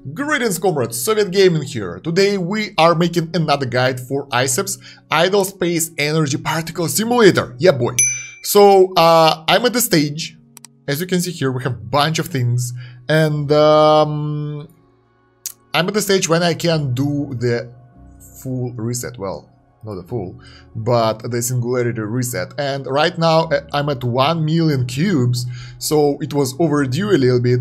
Greetings comrades, Soviet Gaming here. Today we are making another guide for ISEPS, Idle Space Energy Particle Simulator. Yeah boy. So uh, I'm at the stage. As you can see here we have a bunch of things and um, I'm at the stage when I can do the full reset. Well, not the full, but the singularity reset. And right now uh, I'm at 1 million cubes, so it was overdue a little bit.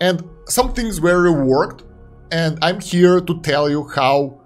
And some things were reworked, and I'm here to tell you how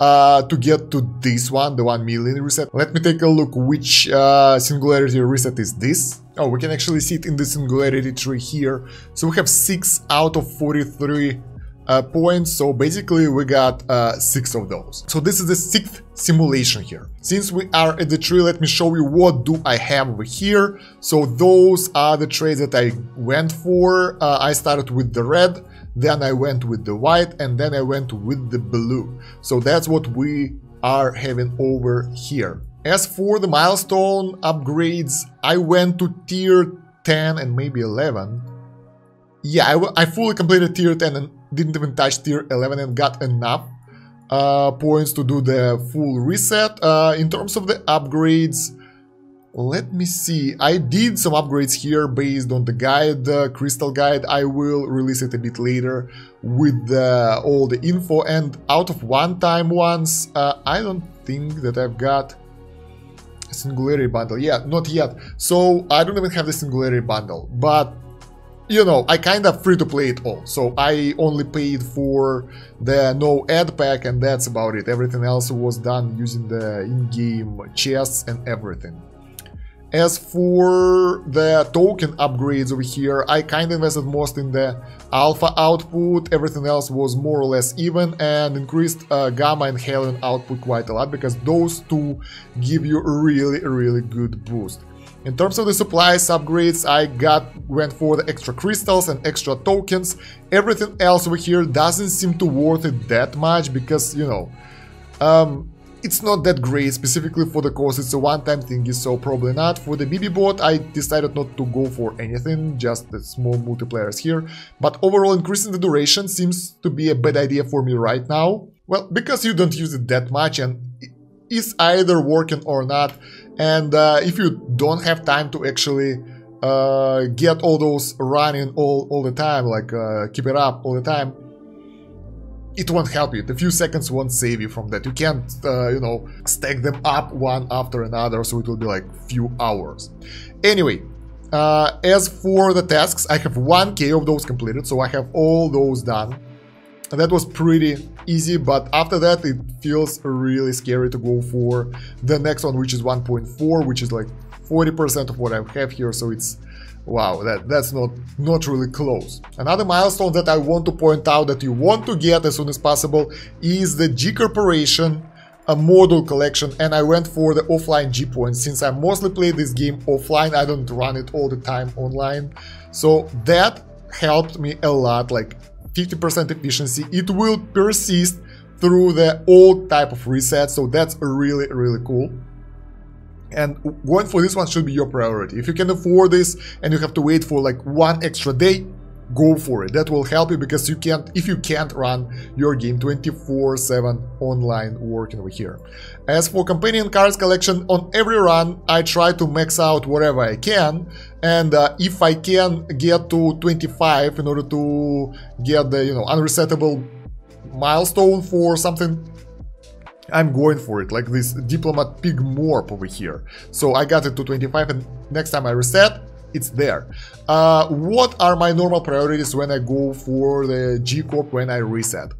uh, to get to this one, the 1 million reset. Let me take a look which uh, singularity reset is this. Oh, we can actually see it in the singularity tree here. So we have 6 out of 43 uh, points. So basically we got uh, six of those. So this is the sixth simulation here. Since we are at the tree, let me show you what do I have over here. So those are the trades that I went for. Uh, I started with the red, then I went with the white, and then I went with the blue. So that's what we are having over here. As for the milestone upgrades, I went to tier 10 and maybe 11. Yeah, I, I fully completed tier 10 and didn't even touch tier 11 and got enough uh, points to do the full reset. Uh, in terms of the upgrades, let me see. I did some upgrades here based on the guide, the crystal guide. I will release it a bit later with all the info. And out of one-time ones, uh, I don't think that I've got a singularity bundle. Yeah, not yet. So I don't even have the singularity bundle. But you know, I kind of free to play it all. So I only paid for the no ad pack and that's about it. Everything else was done using the in-game chests and everything. As for the token upgrades over here, I kind of invested most in the alpha output, everything else was more or less even and increased uh, gamma and helium output quite a lot because those two give you a really, really good boost. In terms of the supplies upgrades, I got went for the extra crystals and extra tokens. Everything else over here doesn't seem to worth it that much because, you know, um, it's not that great specifically for the course, it's a one-time thingy, so probably not. For the BB bot, I decided not to go for anything, just the small multiplayers here. But overall, increasing the duration seems to be a bad idea for me right now. Well, because you don't use it that much and it's either working or not, and uh, if you don't have time to actually uh, get all those running all, all the time, like uh, keep it up all the time, it won't help you. The few seconds won't save you from that. You can't, uh, you know, stack them up one after another, so it will be like few hours. Anyway, uh, as for the tasks, I have 1k of those completed, so I have all those done. That was pretty easy, but after that it feels really scary to go for the next one, which is 1.4, which is like 40% of what I have here, so it's wow, that, that's not, not really close. Another milestone that I want to point out that you want to get as soon as possible is the G Corporation a model collection and I went for the offline G points since I mostly play this game offline I don't run it all the time online so that helped me a lot like 50% efficiency. It will persist through the old type of reset, so that's really, really cool. And going for this one should be your priority. If you can afford this and you have to wait for like one extra day, go for it. That will help you because you can't, if you can't run your game 24-7 online working over here. As for companion cards collection, on every run I try to max out whatever I can and uh, if I can get to 25 in order to get the, you know, unresettable milestone for something I'm going for it, like this Diplomat Pig Morp over here. So I got it to 25 and next time I reset, it's there. Uh, what are my normal priorities when I go for the G-Corp when I reset?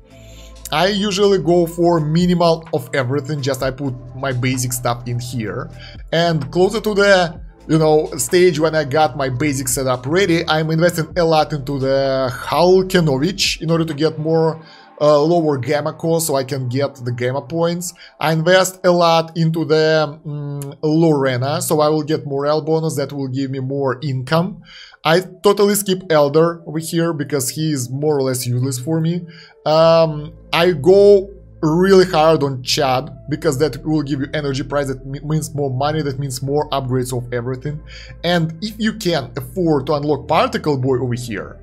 I usually go for minimal of everything, just I put my basic stuff in here. And closer to the, you know, stage when I got my basic setup ready, I'm investing a lot into the Halkenovich in order to get more uh, lower gamma cost so I can get the gamma points. I invest a lot into the um, Lorena so I will get morale bonus that will give me more income. I totally skip Elder over here because he is more or less useless for me. Um, I go really hard on Chad because that will give you energy price that means more money that means more upgrades of everything and if you can afford to unlock particle boy over here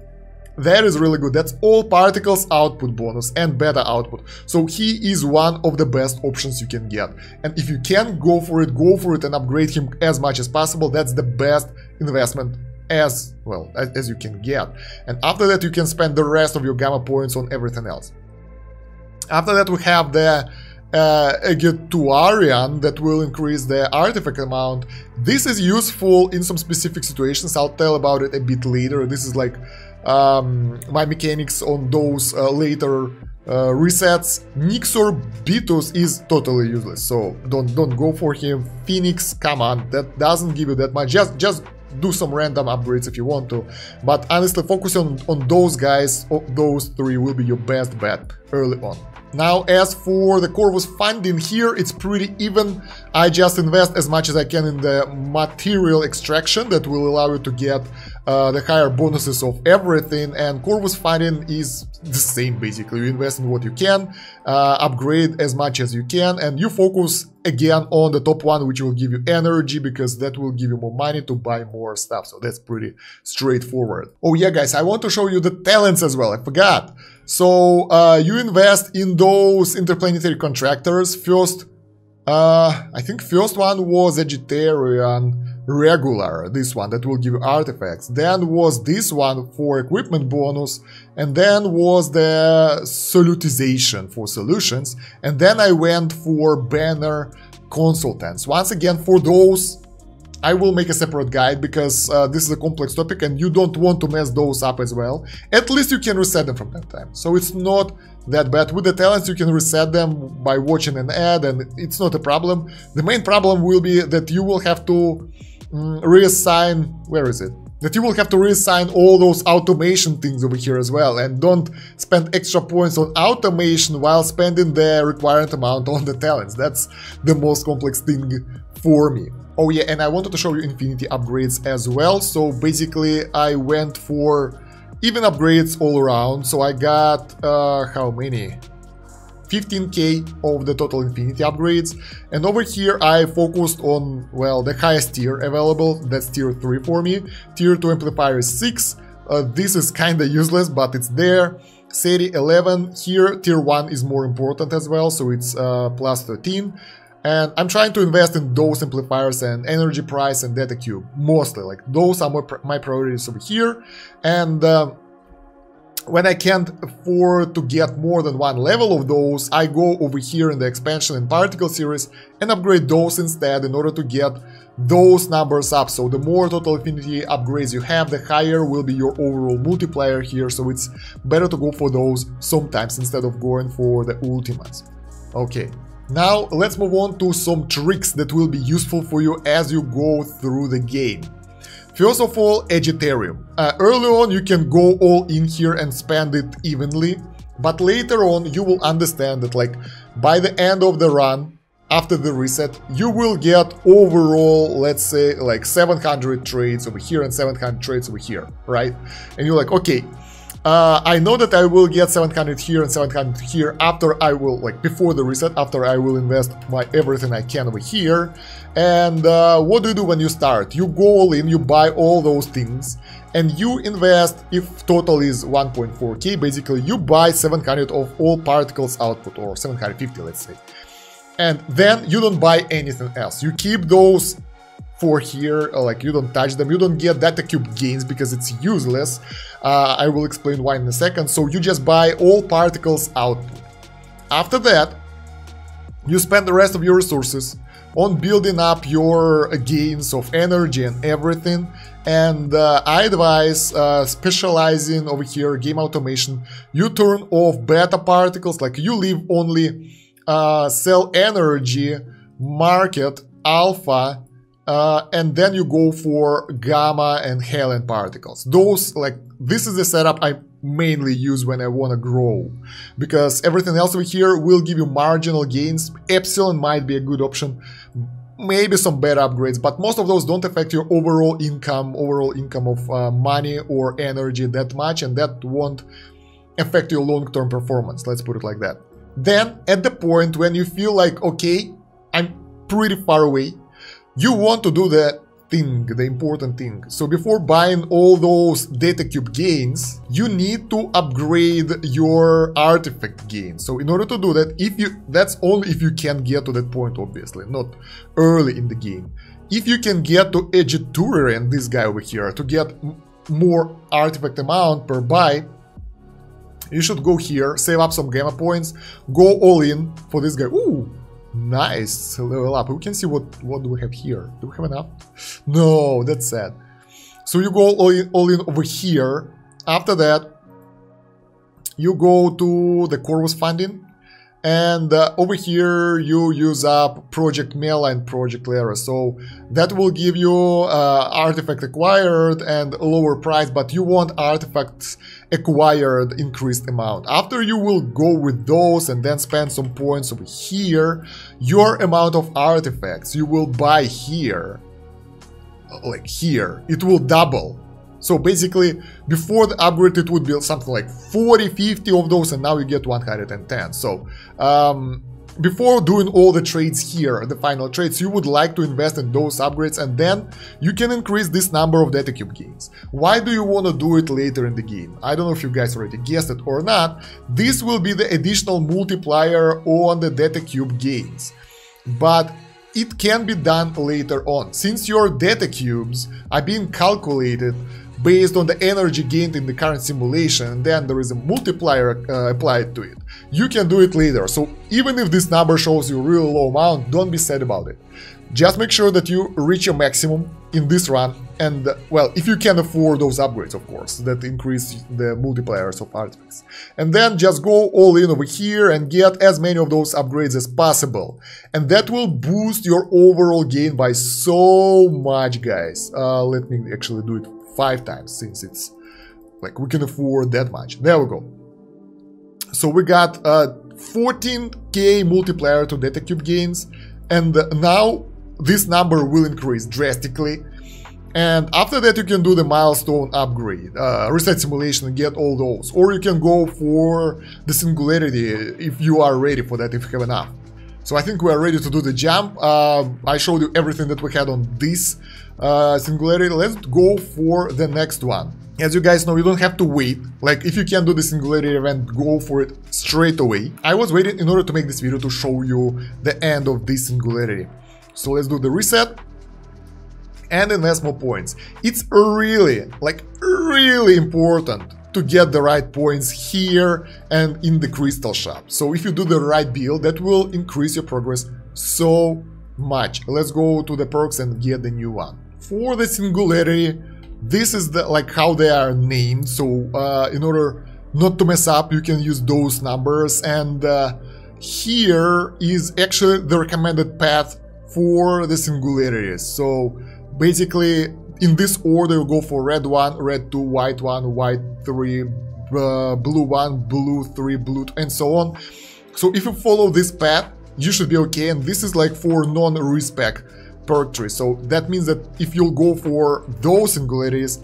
That is really good. That's all particles output bonus and beta output. So he is one of the best options you can get. And if you can go for it, go for it and upgrade him as much as possible. That's the best investment as well as, you can get. And after that, you can spend the rest of your gamma points on everything else. After that, we have the uh, Aegetuarian that will increase the artifact amount. This is useful in some specific situations. I'll tell about it a bit later. This is like um, my mechanics on those uh, later uh, resets. Nixor Bitus is totally useless, so don't don't go for him. Phoenix, come on, that doesn't give you that much. Just just do some random upgrades if you want to. But honestly, focus on, on those guys, those three will be your best bet early on. Now, as for the Corvus funding here, it's pretty even. I just invest as much as I can in the material extraction that will allow you to get uh, the higher bonuses of everything, and Corvus funding is the same basically. You invest in what you can, uh, upgrade as much as you can, and you focus again on the top one, which will give you energy because that will give you more money to buy more stuff. So that's pretty straightforward. Oh yeah, guys, I want to show you the talents as well. I forgot. So uh, you invest in those interplanetary contractors. First, uh, I think first one was Vegetarian regular, this one that will give you artifacts. Then was this one for equipment bonus, and then was the solutization for solutions, and then I went for banner consultants. Once again, for those, I will make a separate guide because uh, this is a complex topic and you don't want to mess those up as well. At least you can reset them from to time. So it's not that bad. With the talents, you can reset them by watching an ad and it's not a problem. The main problem will be that you will have to mm, reassign, where is it? That you will have to reassign all those automation things over here as well and don't spend extra points on automation while spending the required amount on the talents. That's the most complex thing for me. Oh yeah, and I wanted to show you Infinity upgrades as well. So basically I went for even upgrades all around. So I got, uh, how many? 15k of the total Infinity upgrades. And over here I focused on, well, the highest tier available, that's tier 3 for me. Tier 2 amplifier is 6, uh, this is kinda useless, but it's there. Seri 11, here tier 1 is more important as well, so it's uh, plus 13. And I'm trying to invest in those amplifiers and energy price and data cube, mostly, like those are my, my priorities over here. And uh, when I can't afford to get more than one level of those, I go over here in the expansion and particle series and upgrade those instead in order to get those numbers up. So the more total Infinity upgrades you have, the higher will be your overall multiplier here. So it's better to go for those sometimes instead of going for the ultimates. Okay, now let's move on to some tricks that will be useful for you as you go through the game. First of all, Aegeterium. Uh, early on you can go all in here and spend it evenly, but later on you will understand that like by the end of the run, after the reset, you will get overall, let's say like 700 trades over here and 700 trades over here, right? And you're like, okay, uh, I know that I will get 700 here and 700 here after I will, like before the reset, after I will invest my everything I can over here. And uh, what do you do when you start? You go all in, you buy all those things, and you invest, if total is 1.4k, basically you buy 700 of all particles output, or 750 let's say. And then you don't buy anything else. You keep those for here, like you don't touch them, you don't get data cube gains because it's useless. Uh, I will explain why in a second. So you just buy all particles output. After that, you spend the rest of your resources on building up your gains of energy and everything. And uh, I advise uh, specializing over here, game automation. You turn off beta particles, like you leave only uh, cell energy, market, alpha, uh, and then you go for gamma and helium particles. Those, like, this is the setup I mainly use when I want to grow, because everything else over here will give you marginal gains. Epsilon might be a good option, maybe some better upgrades, but most of those don't affect your overall income, overall income of uh, money or energy that much, and that won't affect your long-term performance, let's put it like that. Then, at the point when you feel like, okay, I'm pretty far away, you want to do the thing, the important thing. So before buying all those data cube gains, you need to upgrade your artifact gain. So in order to do that, if you that's only if you can get to that point, obviously, not early in the game. If you can get to and this guy over here, to get more artifact amount per buy, you should go here, save up some gamma points, go all in for this guy. Ooh, nice level up. We can see what, what do we have here. Do we have enough? No, that's sad. So you go all in, all in over here. After that, you go to the Corvus funding and uh, over here you use up Project Mela and Project Lera. So that will give you uh, artifact acquired and lower price, but you want artifacts acquired increased amount. After you will go with those and then spend some points over here, your amount of artifacts you will buy here, like here, it will double so basically, before the upgrade, it would be something like 40, 50 of those, and now you get 110. So, um, before doing all the trades here, the final trades, you would like to invest in those upgrades and then you can increase this number of data cube gains. Why do you want to do it later in the game? I don't know if you guys already guessed it or not. This will be the additional multiplier on the data cube gains. But it can be done later on. Since your data cubes are being calculated based on the energy gained in the current simulation and then there is a multiplier uh, applied to it. You can do it later, so even if this number shows you a really low amount, don't be sad about it. Just make sure that you reach your maximum in this run and, well, if you can afford those upgrades, of course, that increase the multipliers of artifacts. And then just go all in over here and get as many of those upgrades as possible. And that will boost your overall gain by so much, guys. Uh, let me actually do it five times since it's like we can afford that much. There we go. So we got a 14k multiplier to data cube gains and now this number will increase drastically and after that you can do the milestone upgrade, uh, reset simulation and get all those. Or you can go for the singularity if you are ready for that, if you have enough. So I think we are ready to do the jump. Uh, I showed you everything that we had on this uh, singularity. Let's go for the next one. As you guys know, you don't have to wait. Like, if you can do the singularity event, go for it straight away. I was waiting in order to make this video to show you the end of this singularity. So let's do the reset and invest more points. It's really, like, really important to get the right points here and in the crystal shop. So if you do the right build, that will increase your progress so much. Let's go to the perks and get the new one for the singularity, this is the like how they are named. So uh, in order not to mess up, you can use those numbers. And uh, here is actually the recommended path for the singularity. So basically, in this order, you go for red one, red two, white one, white three, uh, blue one, blue three, blue, and so on. So if you follow this path, you should be okay. And this is like for non-respec perk tree. So that means that if you'll go for those singularities,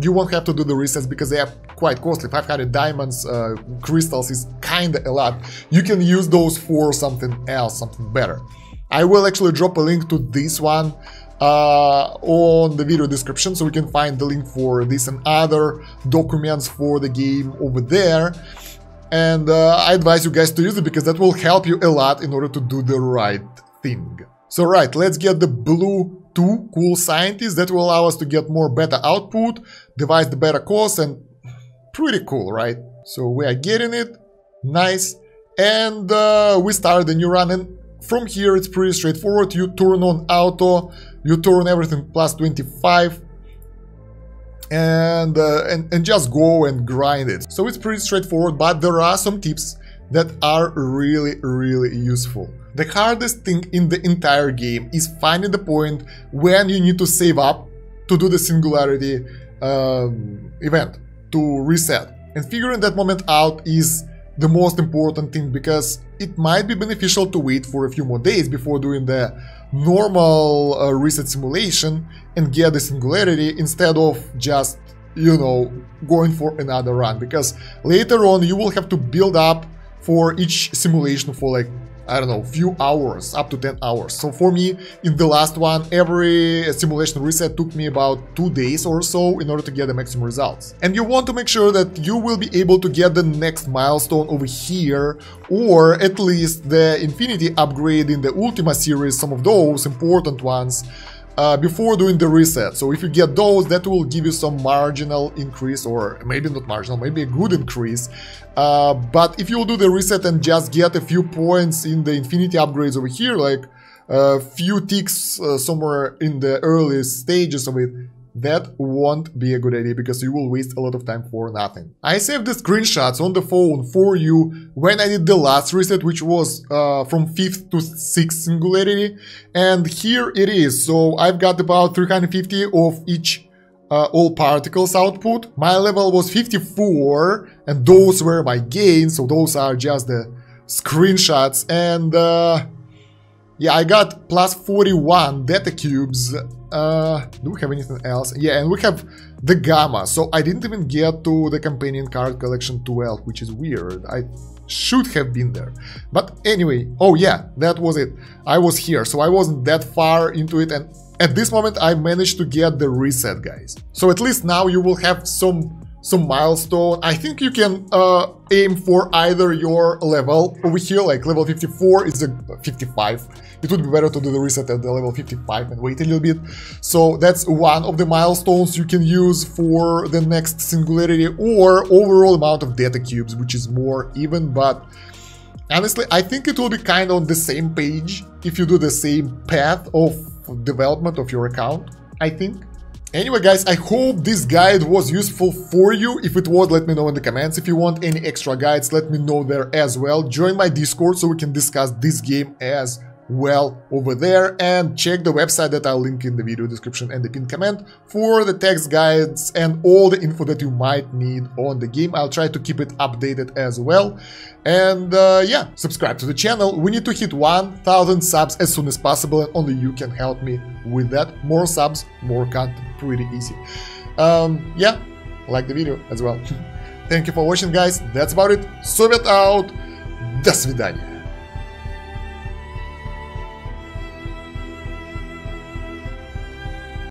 you won't have to do the resets because they are quite costly. 500 diamonds, uh, crystals is kinda a lot. You can use those for something else, something better. I will actually drop a link to this one uh, on the video description so we can find the link for this and other documents for the game over there. And uh, I advise you guys to use it because that will help you a lot in order to do the right thing. So right, let's get the blue 2 cool scientists that will allow us to get more better output, devise the better course and pretty cool, right? So we are getting it, nice, and uh, we start the new run and from here it's pretty straightforward, you turn on auto, you turn everything plus 25 and, uh, and, and just go and grind it. So it's pretty straightforward, but there are some tips that are really, really useful. The hardest thing in the entire game is finding the point when you need to save up to do the singularity um, event, to reset. And figuring that moment out is the most important thing because it might be beneficial to wait for a few more days before doing the normal uh, reset simulation and get the singularity instead of just, you know, going for another run because later on you will have to build up for each simulation for like I don't know, few hours, up to 10 hours. So for me, in the last one, every simulation reset took me about two days or so in order to get the maximum results. And you want to make sure that you will be able to get the next milestone over here, or at least the Infinity upgrade in the Ultima series, some of those important ones, uh, before doing the reset. So if you get those, that will give you some marginal increase, or maybe not marginal, maybe a good increase. Uh, but if you'll do the reset and just get a few points in the Infinity upgrades over here, like a few ticks uh, somewhere in the early stages of it, that won't be a good idea because you will waste a lot of time for nothing. I saved the screenshots on the phone for you when I did the last reset, which was uh, from 5th to 6th singularity. And here it is. So I've got about 350 of each uh, all particles output. My level was 54 and those were my gains. So those are just the screenshots. And uh, yeah, I got plus 41 data cubes uh, do we have anything else? Yeah, and we have the Gamma. So I didn't even get to the companion card collection 12, which is weird. I should have been there. But anyway, oh yeah, that was it. I was here, so I wasn't that far into it and at this moment I managed to get the reset, guys. So at least now you will have some some milestone. I think you can uh, aim for either your level over here, like level 54 is a 55 it would be better to do the reset at the level 55 and wait a little bit. So that's one of the milestones you can use for the next singularity or overall amount of data cubes, which is more even, but honestly, I think it will be kind of on the same page if you do the same path of development of your account, I think. Anyway guys, I hope this guide was useful for you. If it was, let me know in the comments. If you want any extra guides, let me know there as well. Join my Discord so we can discuss this game as well over there and check the website that I'll link in the video description and the pinned comment for the text guides and all the info that you might need on the game. I'll try to keep it updated as well. And uh, yeah, subscribe to the channel. We need to hit 1000 subs as soon as possible and only you can help me with that. More subs, more content, pretty easy. Um, yeah, like the video as well. Thank you for watching, guys. That's about it. Soviet out. До свидания.